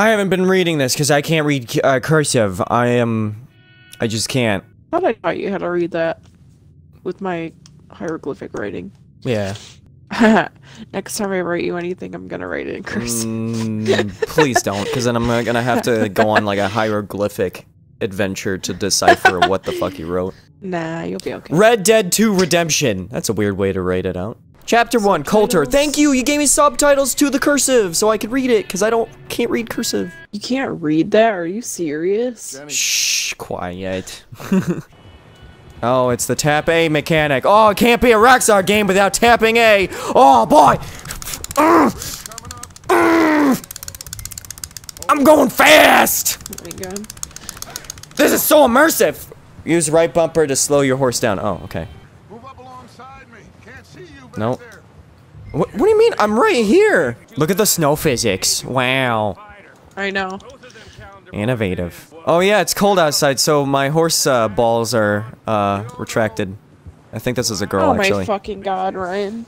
I haven't been reading this because I can't read uh, cursive. I am, I just can't. thought I taught you how to read that with my hieroglyphic writing. Yeah. Next time I write you anything, I'm gonna write it in cursive. Mm, please don't, because then I'm gonna have to go on like a hieroglyphic adventure to decipher what the fuck you wrote. Nah, you'll be okay. Red Dead 2 Redemption. That's a weird way to write it out. Chapter 1, Colter. Thank you, you gave me subtitles to the cursive so I could read it, because I don't, can't read cursive. You can't read that? Are you serious? Shh, quiet. oh, it's the tap A mechanic. Oh, it can't be a Rockstar game without tapping A. Oh, boy. Ugh. Ugh. I'm going fast. Oh my god. This is so immersive. Use right bumper to slow your horse down. Oh, okay. Move up alongside me. Can't see you back Nope. there. What, what do you mean? I'm right here. Look at the snow physics. Wow. I know. Innovative. Oh yeah, it's cold outside, so my horse uh, balls are uh, retracted. I think this is a girl, oh my fucking god, Ryan.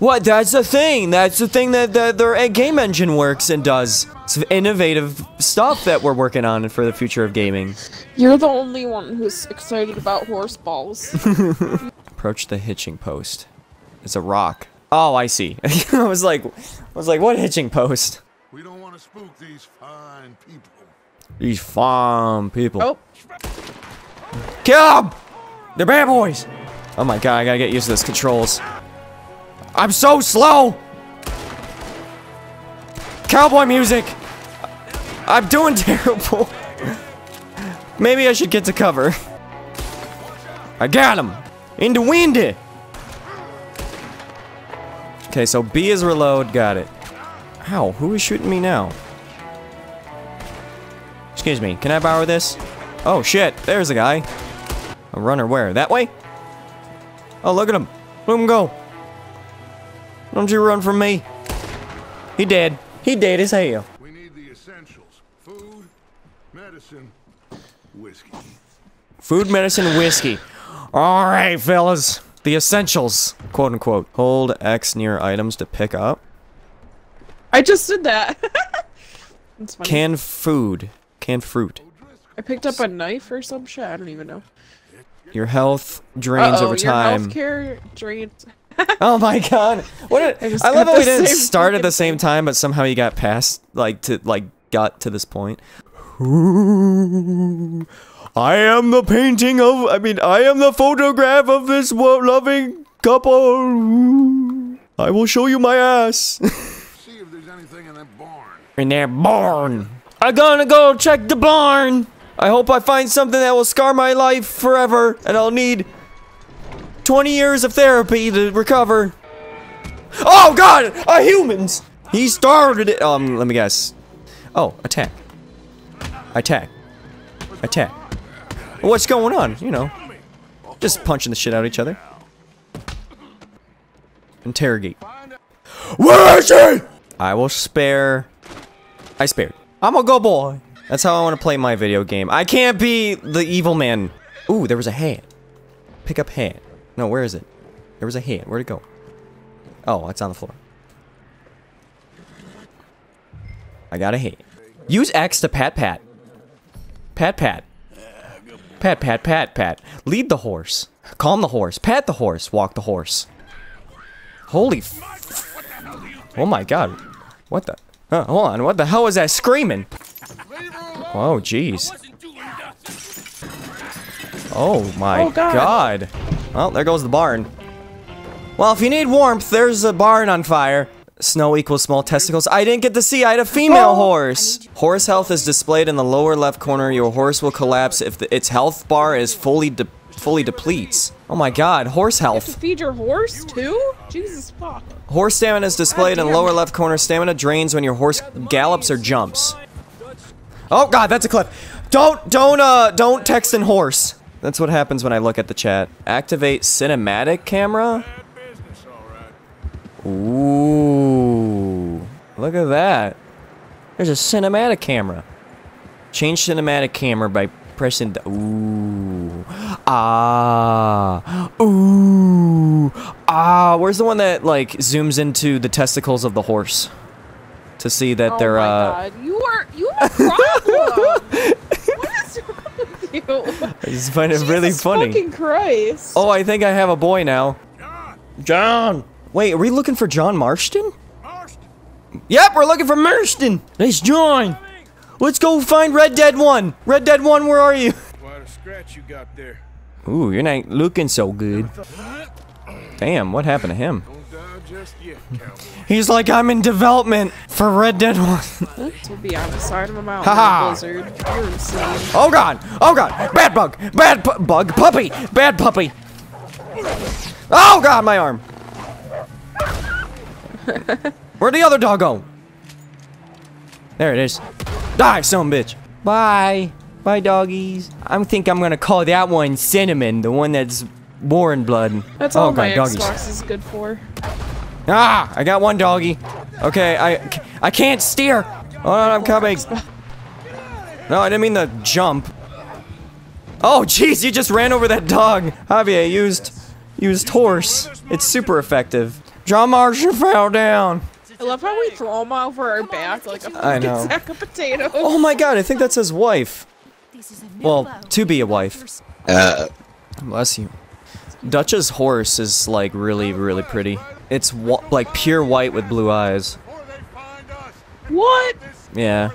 What? That's the thing. That's the thing that, that their game engine works and does. It's innovative stuff that we're working on for the future of gaming. You're the only one who's excited about horse balls. Approach the hitching post. It's a rock. Oh, I see. I was like, I was like, what hitching post? We don't want to spook these fine people. These fine people. oh, Kill 'em! They're bad boys! Oh my god, I gotta get used to this controls. I'm so slow! Cowboy music! I'm doing terrible. Maybe I should get to cover. I got him! In the wind! Okay, so B is reload, got it. Ow, who is shooting me now? Excuse me, can I borrow this? Oh shit, there's a guy. A runner where? That way? Oh, look at him. Let him go. Don't you run from me. He dead. He dead as hell. We need the essentials. Food, medicine, whiskey. Food, medicine, whiskey. All right, fellas. The essentials, quote unquote. Hold X near items to pick up. I just did that. That's funny. Canned food. Canned fruit. I picked up a knife or some shit. I don't even know. Your health drains Uh-oh, over your time. healthcare drains. Oh my god. What I a, just I love how we didn't start at the same time, but somehow you got past like to like got to this point. Ooh, I am the painting of I mean I am the photograph of this loving couple. I will show you my ass. See if there's anything in that barn. In that barn. I gonna go check the barn. I hope I find something that will scar my life forever, and I'll need 20 years of therapy to recover. Oh God! A humans! He started it. Um, let me guess. Oh, attack. Attack. Attack. What's going on? You know, just punching the shit out of each other. Interrogate. Where is he? I will spare. I spared. I'm a good boy. That's how I want to play my video game. I can't be the evil man. Ooh, there was a hat. Pick up hat. No, where is it? There was a hat. Where'd it go? Oh, it's on the floor. I got a hat. Use X to pat pat. Pat pat. Pat pat pat pat. Lead the horse. Calm the horse. Pat the horse. Walk the horse. Holy f- Oh my god. What the? Huh, hold on. What the hell was that screaming? Oh, jeez. Oh my Oh, God. god. Well, there goes the barn. Well, if you need warmth, there's a barn on fire. Snow equals small testicles. I didn't get to see. I had a female Oh, horse. Horse health is displayed in the lower left corner. Your horse will collapse if the, its health bar is fully de fully depletes. Oh my god, horse health. feed your horse too? Jesus fuck. Horse stamina is displayed in the lower left corner. Stamina drains when your horse gallops or jumps. Oh god, that's a clip. Don't don't uh don't text in horse. That's what happens when I look at the chat. Activate cinematic camera. Ooh. Look at that. There's a cinematic camera. Change cinematic camera by pressing the ooh. Ah. Ooh. Ah, where's the one that like zooms into the testicles of the horse? To see that Oh they're Oh my uh god. You are you have problem? what is wrong with you? I just find it really Jesus funny. fucking Christ. Oh, I think I have a boy now. John! John. Wait, are we looking for John Marston? Marston! Yep, we're looking for Marston. Nice John. Let's go find Red Dead 1. Red Dead 1, where are you? Quite a scratch you got there. Ooh, you're not looking so good. Damn, what happened to him? Just yet. He's like, I'm in development for Red Dead 1. To be on the side of a mountain Ha-ha. blizzard. You're insane. oh god, oh god, bad bug, bad pu- bug, puppy, bad puppy. Oh god, my arm. Where'd the other dog go? There it is. Die, son of a bitch. Bye. Bye, doggies. I think I'm gonna call that one Cinnamon, the one that's warren blood. That's oh, all God, my doggies. Xbox is good for. Ah, I got one doggy. Okay, I I can't steer. Oh, no, I'm coming. No, I didn't mean to jump. Oh, jeez, you just ran over that dog. Javier used used horse. It's super effective. John Marston fell down. I love how we throw them over our back like a I fucking know. sack of potatoes. Oh my god, I think that's his wife. Well, to be a wife. Uh. Bless you. Dutch's horse is like really, really pretty. It's like pure white with blue eyes. Before they find us, What? Yeah,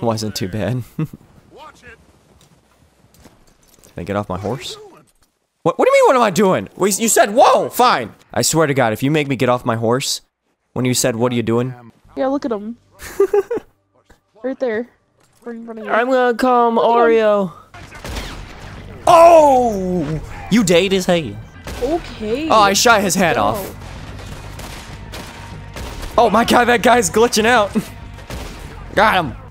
wasn't too bad. Watch it. Can I get off my horse? What, what do you mean, what am I doing? We, you said, whoa, fine. I swear to God, if you make me get off my horse, when you said, what are you doing? Yeah, look at him. right there. Right in front of you. gonna call him Oreo. Oh! You date his head. Okay. Oh, I shot his hat off. Oh my god, that guy's glitching out. got him.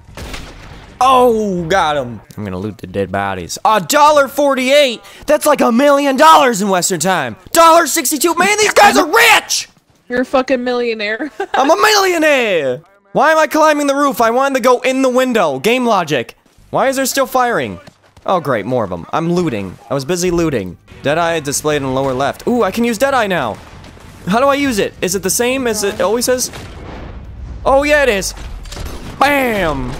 Oh, got him. I'm gonna loot the dead bodies. A dollar forty-eight. That's like a million dollars in Western time. Dollar sixty-two. Man, these guys are rich. You're a fucking millionaire. I'm a millionaire. Why am I climbing the roof? I wanted to go in the window. Game logic. Why is there still firing? Oh, great, more of them. I'm looting. I was busy looting. Deadeye displayed in the lower left. Ooh, I can use Deadeye now. How do I use it? Is it the same as it always says? Oh, yeah, it is. Bam!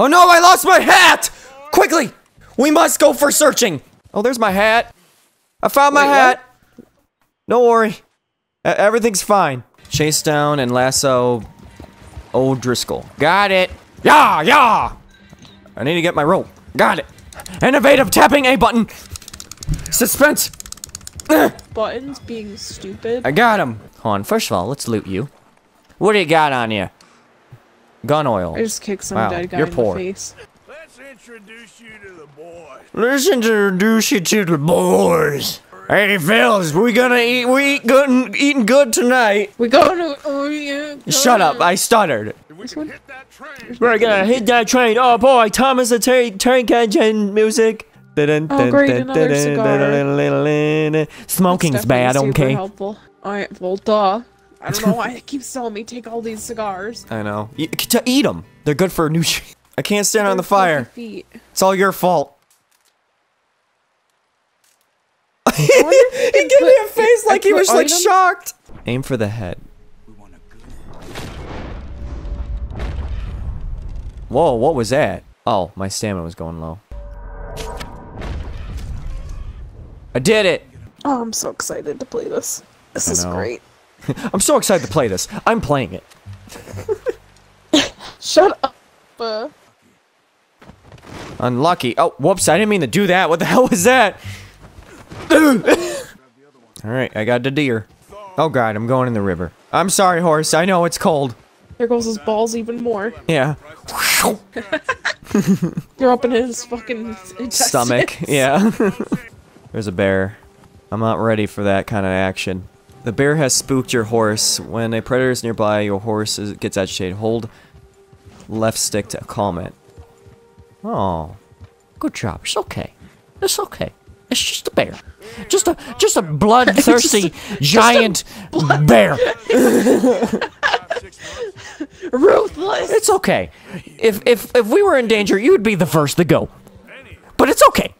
Oh no, I lost my hat! Quickly! We must go for searching! Oh, there's my hat. I found my Wait, what? hat. Don't worry. Everything's fine. Chase down and lasso O'Driscoll. Got it. Yeah, yeah! I need to get my rope. Got it. Innovative tapping A button. Suspense. Buttons being stupid. I got him. Hold on, first of all, let's loot you. What do you got on you? Gun oil. I just kicked some Wow, dead guy you're in poor. the face. Let's introduce you to the boys. Let's introduce you to the boys. Hey, fellas, we gonna eat. We eat good, eating good tonight. We gonna. Oh, yeah, Shut up! I stuttered. If we can hit that train, We're gonna hit that train. Oh boy, Thomas the Train Train Engine music. Oh, great, another cigar. Smoking's bad, okay? helpful. Alright, well, duh. I don't know why it keeps telling me take all these cigars. I know. To eat them. They're good for nutrition. I can't stand on the fire. Feet. It's all your fault. He gave me a face like he was like shocked. Aim for the head. Whoa, what was that? Oh, my stamina was going low. I did it! Oh, I'm so excited to play this. This is great. I'm so excited to play this. I'm playing it. Shut up. Uh, Unlucky. Oh, whoops, I didn't mean to do that. What the hell was that? Alright, I got the deer. Oh god, I'm going in the river. I'm sorry, horse. I know it's cold. there goes his balls even more. Yeah. You're up in his fucking intestines. Stomach. Yeah. There's a bear. I'm not ready for that kind of action. The bear has spooked your horse. When a predator is nearby, your horse is, gets agitated. Hold left stick to calm it. Oh, good job. It's okay. It's okay. It's just a bear. Just a just a bloodthirsty giant bear. Ruthless. It's okay. If if if we were in danger, you would be the first to go. But it's okay.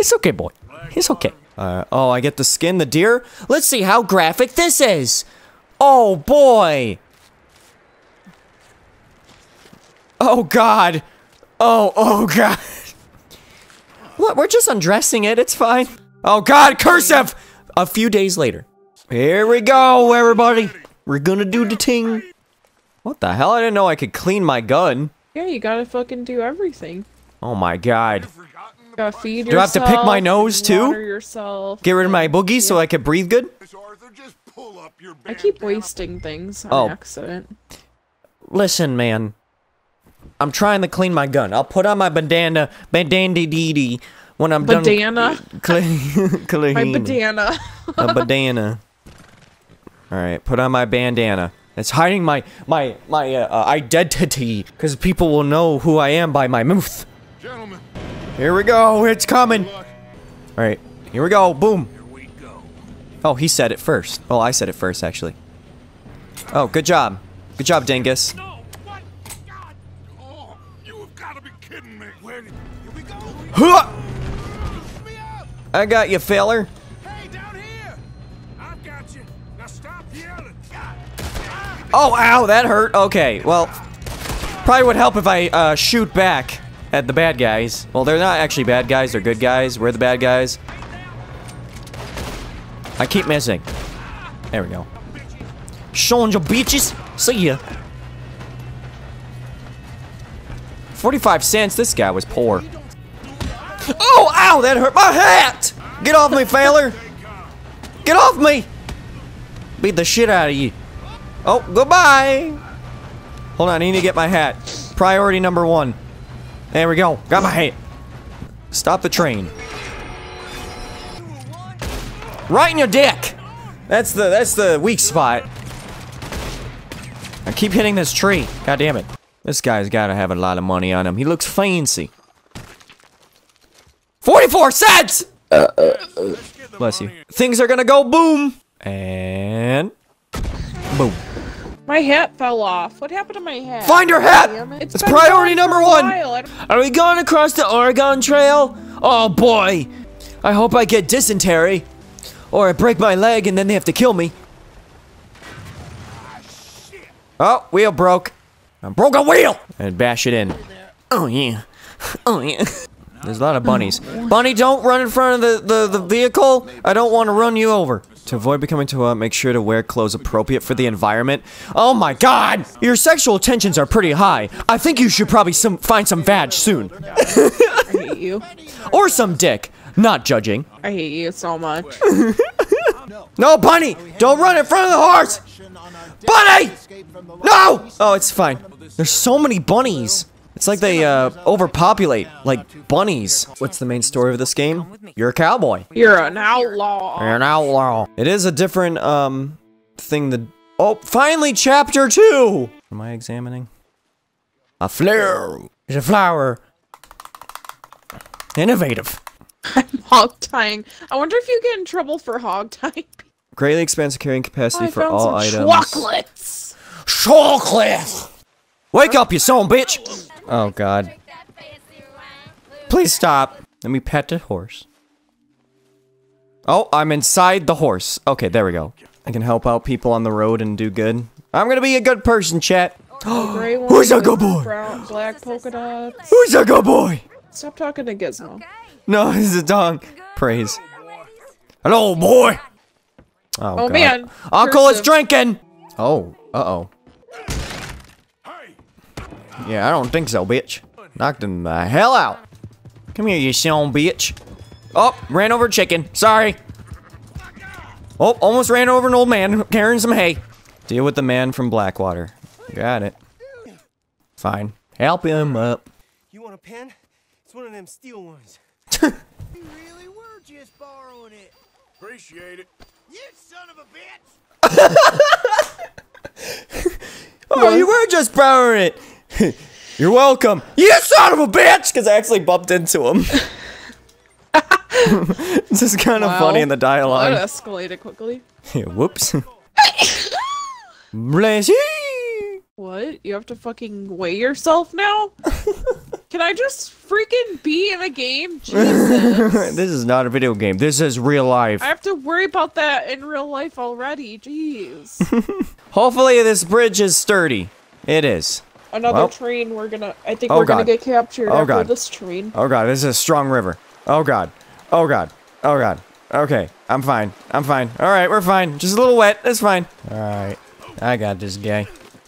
It's okay, boy. It's okay. Uh, oh, I get to skin the deer? Let's see how graphic this is. Oh, boy. Oh God. Oh, oh God. What? We're just undressing it. It's fine. Oh God, cursive! A few days later. Here we go, everybody. We're gonna do the ting. What the hell? I didn't know I could clean my gun. Yeah, you gotta fucking do everything. Oh my God. Forgotten feed Do I have to pick my nose, too? yourself. Get rid of my boogies so I can breathe good? this, Arthur. Just pull up your I keep wasting things on Oh. accident. Listen, man. I'm trying to clean my gun. I'll put on my bandana, bandana dee dee, when I'm Bandana. done. Clean, clean. My bandana. a bandana. All right, put on my bandana. It's hiding my my my uh, uh, identity, because people will know who I am by my mouth. Gentlemen, Here we go. It's coming. All right, here we go. Boom. We go. Oh, he said it first. Well, I said it first, actually. Oh, good job. Good job, Dingus. No! Oh, you have got to be kidding me. Where did... Here we go. Huh! Let me out! I got you, feller. Hey, down here! I've got you. Now stop yelling. Oh, ow, that hurt. Okay, well, probably would help if I uh, shoot back at the bad guys. Well, they're not actually bad guys, they're good guys. We're the bad guys. I keep missing. There we go. Showing your bitches. See ya. 45 cents, this guy was poor. Oh, ow, that hurt my hat! Get off me, feller! Get off me! Beat the shit out of you. Oh, goodbye. Hold on, I need to get my hat. Priority number one. There we go. Got my hat. Stop the train. Right in your dick. That's the that's the weak spot. I keep hitting this tree. God damn it. This guy's got to have a lot of money on him. He looks fancy. 44 cents! Bless you. Things are gonna go boom. And boom. My hat fell off. What happened to my hat? Find your hat! Damn it. It's been priority number one. while. I don't- Are we going across the Oregon Trail? Oh boy! I hope I get dysentery. Or I break my leg and then they have to kill me. Oh, wheel broke. I broke a wheel! And bash it in. Oh yeah. Oh yeah. There's a lot of bunnies. Bunny, don't run in front of the, the, the vehicle. I don't want to run you over. To avoid becoming too hot, make sure to wear clothes appropriate for the environment. Oh my god! Your sexual tensions are pretty high. I think you should probably some, find some vag soon. I hate you. Or some dick. Not judging. I hate you so much. No, Bunny! Don't run in front of the horse! Bunny! No! Oh, it's fine. There's so many bunnies. It's like they uh, overpopulate, like bunnies. What's the main story of this game? You're a cowboy. You're an outlaw. You're an outlaw. It is a different um thing that. Oh, finally, chapter two. Am I examining? A flower. It's a flower. Innovative. I'm hog tying. I wonder if you get in trouble for hog tying. Greatly expands the carrying capacity I for found all some items. chocolates. Chocolate! Wake up, you son bitch! Oh god. Please stop. Let me pet the horse. Oh, I'm inside the horse. Okay, there we go. I can help out people on the road and do good. I'm gonna be a good person, chat. Who's a good boy? Brown, black polka dots. Who's a good boy? Stop talking to Gizmo. No, he's a dog. Praise. Hello, boy. Oh, Oh, God. man. Uncle is drinking. Oh, uh-oh. Hey! Yeah, I don't think so, bitch. Knocked him the hell out. Come here, you son bitch. Oh, ran over a chicken. Sorry. Oh, almost ran over an old man carrying some hay. Deal with the man from Blackwater. Got it. Fine. Help him up. You want a pen? It's one of them steel ones. We really were just borrowing it. Appreciate it. You son of a bitch! Oh, you were just borrowing it. You're welcome. You son of a bitch! Because I actually bumped into him. this is kind of Wow. funny in the That dialogue. escalated quickly. Whoops. Bless you. What? You have to fucking weigh yourself now? Can I just freaking be in a game? Jesus. this is not a video game. This is real life. I have to worry about that in real life already. Jeez. Hopefully this bridge is sturdy. It is. Another Well. train. We're gonna. I think Oh, we're gonna get captured Oh, after God. this train. Oh god, this is a strong river. Oh god. Oh god. Oh god. Okay, I'm fine. I'm fine. All right, we're fine. Just a little wet. That's fine. All right. I got this guy.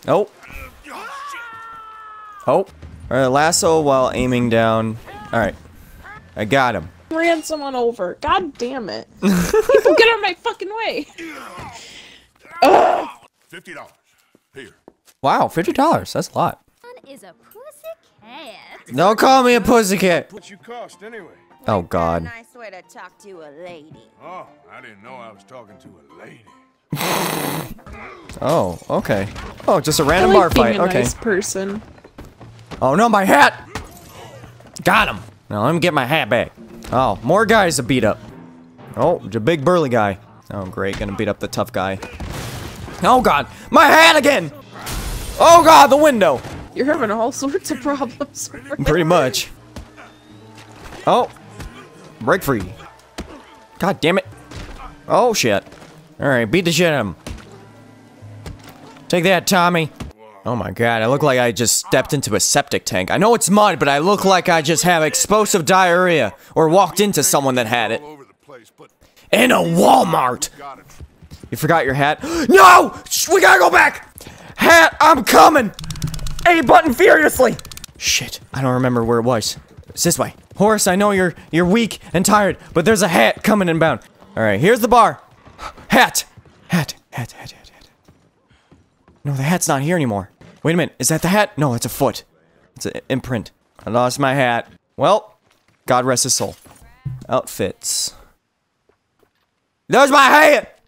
Oh. Oh. All right, lasso while aiming down. All right. I got him. Ran someone over. God damn it! People get out of my fucking way. Fifty dollars. Here. Wow, fifty dollars. That's a lot. is a pussy cat. Don't call me a pussycat. What you cost anyway? Oh god. Nice way to talk to a lady. Oh, I didn't know I was talking to a lady. Oh, okay. Oh, just a I random bar like being fight. a Okay. nice person. Oh no, my hat! Got him. Now let me get my hat back. Oh, more guys to beat up. Oh, the big burly guy. Oh, great, gonna beat up the tough guy. Oh god, my hat again! Oh god, the window! You're having all sorts of problems. Pretty much. Oh, break free. God damn it. Oh shit. Alright, beat the shit out of him. Take that, Tommy. Oh my god, I look like I just stepped into a septic tank. I know it's mud, but I look like I just have explosive diarrhea or walked into someone that had it. All over the place, but In a Walmart! You forgot your hat? No! We gotta go back! Hat, I'm coming! A button furiously! Shit, I don't remember where it was. It's this way. Horace, I know you're you're weak and tired, but there's a hat coming inbound. Alright, here's the bar. Hat! Hat, hat, hat, hat, hat. No, the hat's not here anymore. Wait a minute, is that the hat? No, it's a foot. It's an imprint. I lost my hat. Well, God rest his soul. Outfits. There's my hat!